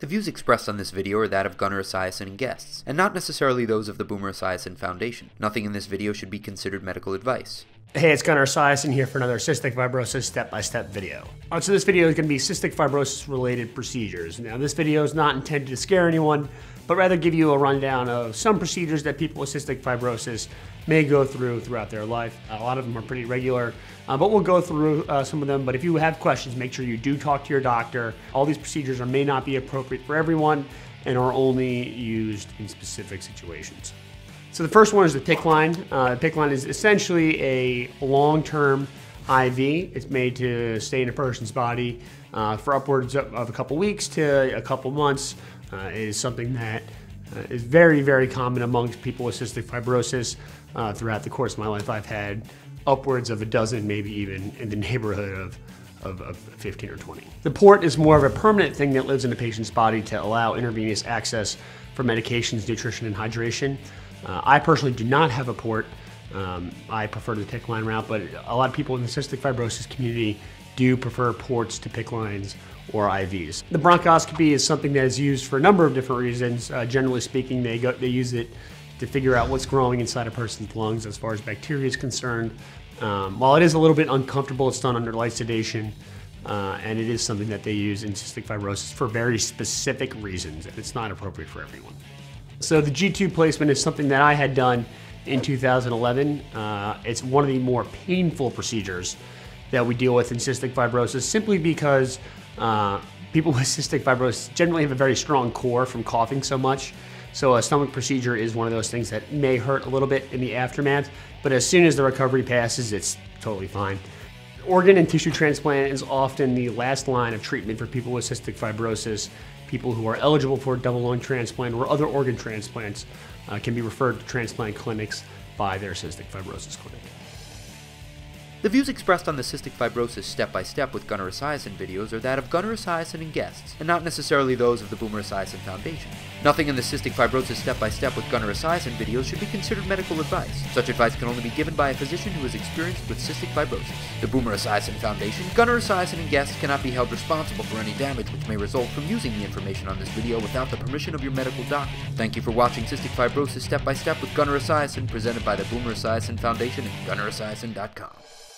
The views expressed on this video are that of Gunnar Esiason and guests, and not necessarily those of the Boomer Esiason Foundation. Nothing in this video should be considered medical advice. Hey, it's Gunnar Esiason here for another cystic fibrosis step-by-step video. Uh, so this video is going to be cystic fibrosis related procedures. Now this video is not intended to scare anyone, but rather give you a rundown of some procedures that people with cystic fibrosis may go through throughout their life. A lot of them are pretty regular, uh, but we'll go through uh, some of them. But if you have questions, make sure you do talk to your doctor. All these procedures are, may not be appropriate for everyone and are only used in specific situations. So the first one is the PICC line. Uh, PICC line is essentially a long-term IV. It's made to stay in a person's body uh, for upwards of, of, a couple weeks to a couple months. Uh, it is something that uh, is very, very common amongst people with cystic fibrosis. Uh, throughout the course of my life, I've had upwards of a dozen, maybe even in the neighborhood of, of, of 15 or 20. The port is more of a permanent thing that lives in the patient's body to allow intravenous access for medications, nutrition, and hydration. Uh, I personally do not have a port. Um, I prefer the PICC line route, but a lot of people in the cystic fibrosis community do prefer ports to PICC lines or IVs. The bronchoscopy is something that is used for a number of different reasons. Uh, generally speaking, they, go, they use it to figure out what's growing inside a person's lungs as far as bacteria is concerned. Um, while it is a little bit uncomfortable, it's done under light sedation, uh, and it is something that they use in cystic fibrosis for very specific reasons, and it's not appropriate for everyone. So the G-tube placement is something that I had done in 2011. Uh, it's one of the more painful procedures that we deal with in cystic fibrosis simply because uh, people with cystic fibrosis generally have a very strong core from coughing so much. So a stomach procedure is one of those things that may hurt a little bit in the aftermath, but as soon as the recovery passes, it's totally fine. Organ and tissue transplant is often the last line of treatment for people with cystic fibrosis. People who are eligible for double lung transplant or other organ transplants uh, can be referred to transplant clinics by their cystic fibrosis clinic. The views expressed on the cystic fibrosis step-by-step with Gunnar Esiason videos are that of Gunnar Esiason and guests, and not necessarily those of the Boomer Esiason Foundation. Nothing in the cystic fibrosis step-by-step with Gunnar Esiason videos should be considered medical advice. Such advice can only be given by a physician who is experienced with cystic fibrosis. The Boomer Esiason Foundation, Gunnar Esiason and guests cannot be held responsible for any damage which may result from using the information on this video without the permission of your medical doctor. Thank you for watching Cystic Fibrosis Step-by-Step with Gunnar Esiason, presented by the Boomer Esiason Foundation and GunnarEsiason.com.